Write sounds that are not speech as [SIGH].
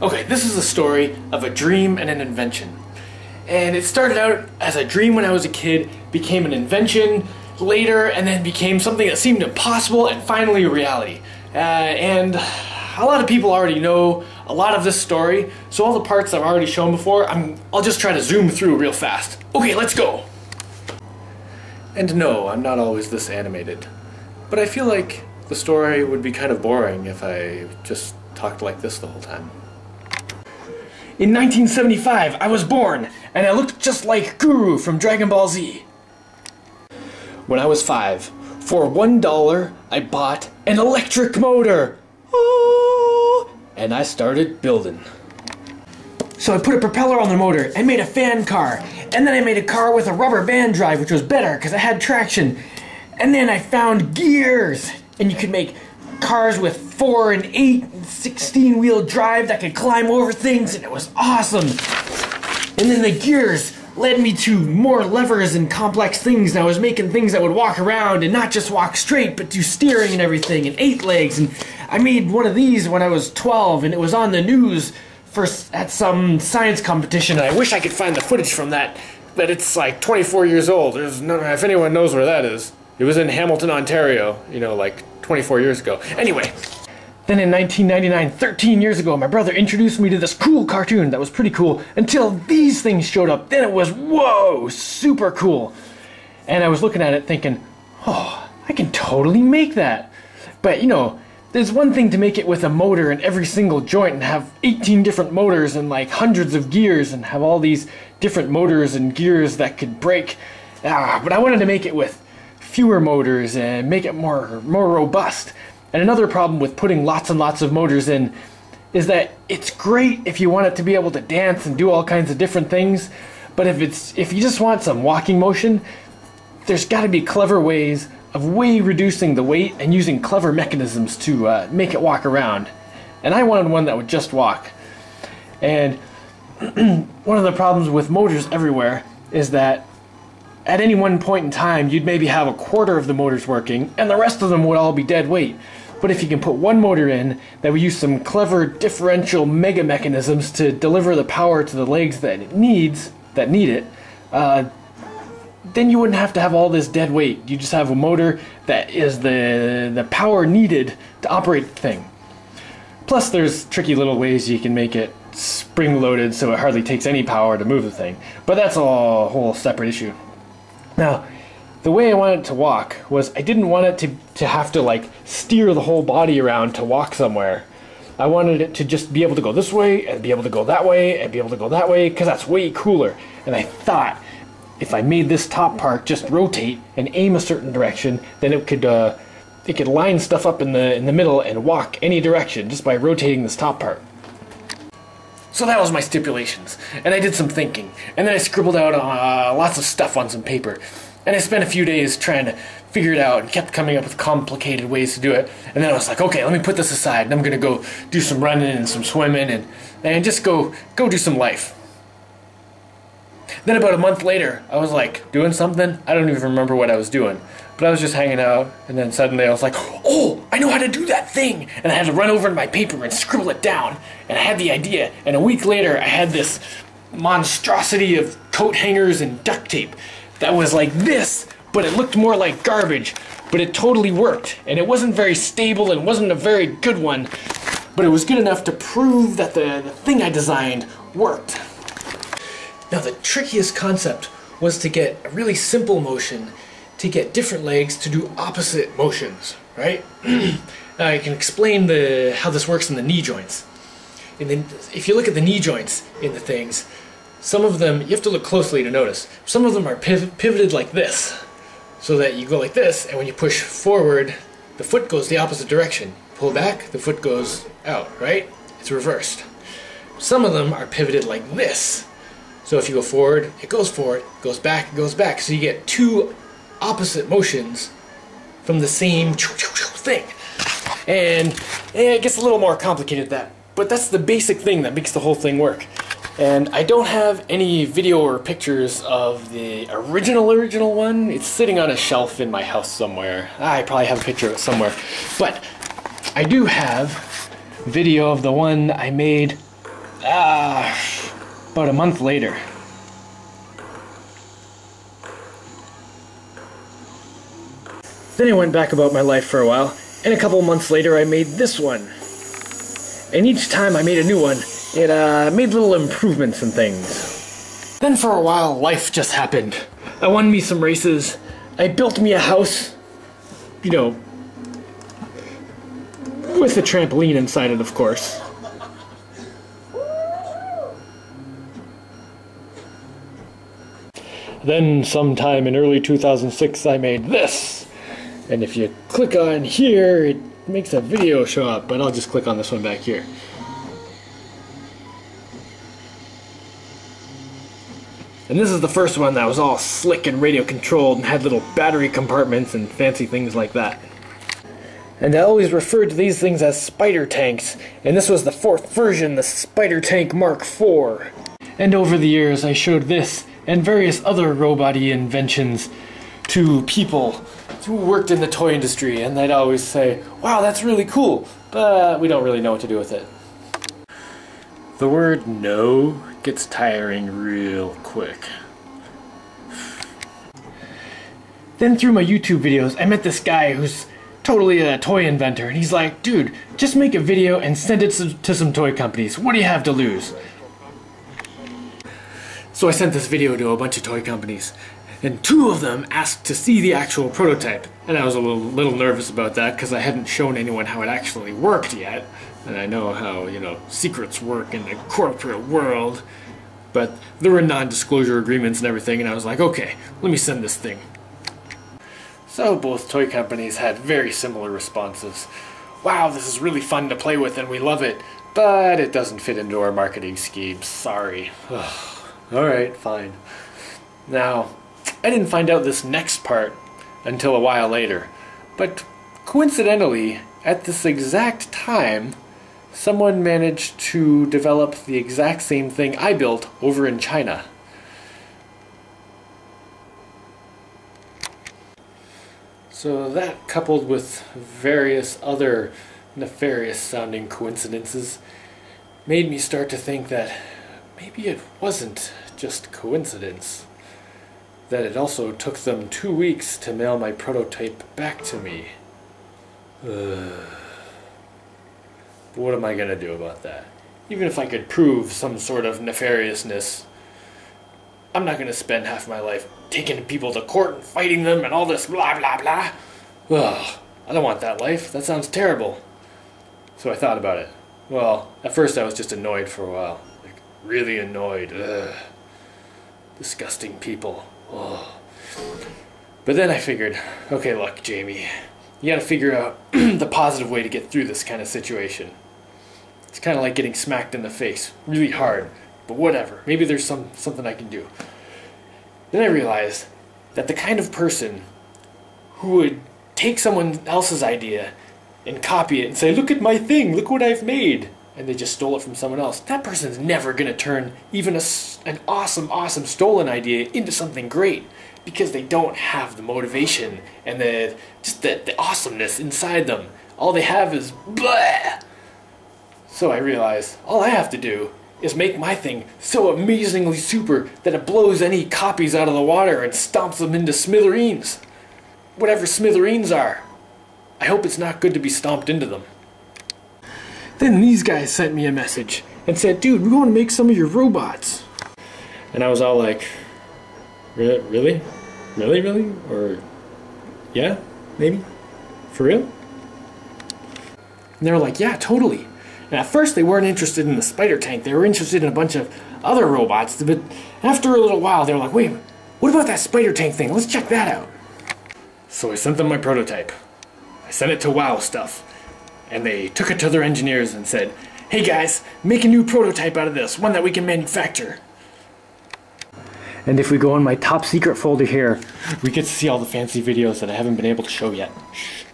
Okay, this is a story of a dream and an invention. And it started out as a dream when I was a kid, became an invention later, and then became something that seemed impossible, and finally a reality. Uh, and a lot of people already know a lot of this story, so all the parts I've already shown before, I'm, I'll just try to zoom through real fast. Okay, let's go! And no, I'm not always this animated. But I feel like the story would be kind of boring if I just talked like this the whole time. In 1975, I was born, and I looked just like Guru from Dragon Ball Z. When I was five, for one dollar, I bought an electric motor. Oh, and I started building. So I put a propeller on the motor and made a fan car. And then I made a car with a rubber band drive, which was better because I had traction. And then I found gears. And you could make cars with four and eight and 16 wheel drive that could climb over things, and it was awesome. And then the gears led me to more levers and complex things, and I was making things that would walk around and not just walk straight, but do steering and everything, and eight legs. And I made one of these when I was 12, and it was on the news for at some science competition. And I wish I could find the footage from that, but it's like 24 years old. There's no, if anyone knows where that is. It was in Hamilton, Ontario, you know, like 24 years ago. Anyway, then in 1999, 13 years ago, my brother introduced me to this cool cartoon that was pretty cool until these things showed up. Then it was, whoa, super cool. And I was looking at it thinking, oh, I can totally make that. But, you know, there's one thing to make it with a motor in every single joint and have 18 different motors and like hundreds of gears and have all these different motors and gears that could break. Ah, but I wanted to make it with fewer motors and make it more more robust. And another problem with putting lots and lots of motors in is that it's great if you want it to be able to dance and do all kinds of different things, but if it's if you just want some walking motion, there's got to be clever ways of way reducing the weight and using clever mechanisms to uh, make it walk around. And I wanted one that would just walk. And [CLEARS THROAT] one of the problems with motors everywhere is that at any one point in time, you'd maybe have a quarter of the motors working, and the rest of them would all be dead weight. But if you can put one motor in that would use some clever differential mega mechanisms to deliver the power to the legs that it needs, that need it, uh, then you wouldn't have to have all this dead weight. You just have a motor that is the the power needed to operate the thing. Plus, there's tricky little ways you can make it spring loaded so it hardly takes any power to move the thing. But that's a whole separate issue. Now, the way I wanted it to walk was I didn't want it to, to have to like steer the whole body around to walk somewhere. I wanted it to just be able to go this way and be able to go that way and be able to go that way because that's way cooler. And I thought if I made this top part just rotate and aim a certain direction, then it could uh, it could line stuff up in the in the middle and walk any direction just by rotating this top part. So that was my stipulations, and I did some thinking, and then I scribbled out uh, lots of stuff on some paper, and I spent a few days trying to figure it out and kept coming up with complicated ways to do it. And then I was like, okay, let me put this aside, and I'm gonna go do some running and some swimming and and just go go do some life. Then about a month later, I was like doing something. I don't even remember what I was doing. But I was just hanging out, and then suddenly I was like, oh, I know how to do that thing! And I had to run over to my paper and scribble it down. And I had the idea, and a week later I had this monstrosity of coat hangers and duct tape that was like this, but it looked more like garbage. But it totally worked, and it wasn't very stable and wasn't a very good one, but it was good enough to prove that the, the thing I designed worked. Now, the trickiest concept was to get a really simple motion to get different legs to do opposite motions, right? [CLEARS THROAT] now I can explain the how this works in the knee joints. And then if you look at the knee joints in the things, some of them, you have to look closely to notice, some of them are piv pivoted like this, so that you go like this, and when you push forward, the foot goes the opposite direction. Pull back, the foot goes out, right? It's reversed. Some of them are pivoted like this. So if you go forward, it goes forward, goes back, it goes back. So you get two opposite motions from the same thing. And it gets a little more complicated that. But that's the basic thing that makes the whole thing work. And I don't have any video or pictures of the original original one. It's sitting on a shelf in my house somewhere. I probably have a picture of it somewhere. But I do have video of the one I made uh, about a month later. Then I went back about my life for a while, and a couple months later I made this one. And each time I made a new one, it uh, made little improvements and things. Then for a while, life just happened. I won me some races, I built me a house, you know, with a trampoline inside it, of course. Then, sometime in early 2006, I made this. And if you click on here, it makes a video show up, but I'll just click on this one back here. And this is the first one that was all slick and radio controlled and had little battery compartments and fancy things like that. And I always referred to these things as spider tanks, and this was the fourth version, the Spider Tank Mark IV. And over the years I showed this and various other robot inventions to people who worked in the toy industry, and they'd always say, wow, that's really cool, but we don't really know what to do with it. The word no gets tiring real quick. Then through my YouTube videos, I met this guy who's totally a toy inventor, and he's like, dude, just make a video and send it to some toy companies. What do you have to lose? So I sent this video to a bunch of toy companies, and two of them asked to see the actual prototype. And I was a little, little nervous about that because I hadn't shown anyone how it actually worked yet. And I know how, you know, secrets work in the corporate world. But there were non-disclosure agreements and everything, and I was like, okay, let me send this thing. So both toy companies had very similar responses. Wow, this is really fun to play with and we love it, but it doesn't fit into our marketing scheme. Sorry. [SIGHS] Alright, fine. Now, I didn't find out this next part until a while later, but coincidentally, at this exact time, someone managed to develop the exact same thing I built over in China. So that coupled with various other nefarious sounding coincidences made me start to think that maybe it wasn't just coincidence that it also took them two weeks to mail my prototype back to me. But what am I going to do about that? Even if I could prove some sort of nefariousness, I'm not going to spend half my life taking people to court and fighting them and all this blah blah blah. Ugh, I don't want that life. That sounds terrible. So I thought about it. Well, at first I was just annoyed for a while. Like, really annoyed. Ugh. Disgusting people. Oh. But then I figured, okay, look, Jaimie, you gotta figure out [CLEARS THROAT] the positive way to get through this kind of situation. It's kind of like getting smacked in the face, really hard, but whatever. Maybe there's some something I can do. Then I realized that the kind of person who would take someone else's idea and copy it and say, look at my thing, look what I've made, and they just stole it from someone else. That person's never going to turn even a, an awesome, awesome stolen idea into something great because they don't have the motivation and the just the, the awesomeness inside them. All they have is blah. So I realized all I have to do is make my thing so amazingly super that it blows any copies out of the water and stomps them into smithereens. Whatever smithereens are. I hope it's not good to be stomped into them. Then these guys sent me a message and said, dude, we want to make some of your robots. And I was all like, really? Really, really? Or, yeah, maybe? For real? And they were like, yeah, totally. And at first they weren't interested in the spider tank, they were interested in a bunch of other robots. But after a little while, they were like, wait, what about that spider tank thing? Let's check that out. So I sent them my prototype. I sent it to WoW Stuff and they took it to their engineers and said, hey guys, make a new prototype out of this, one that we can manufacture. And if we go in my top secret folder here, we get to see all the fancy videos that I haven't been able to show yet. Shh.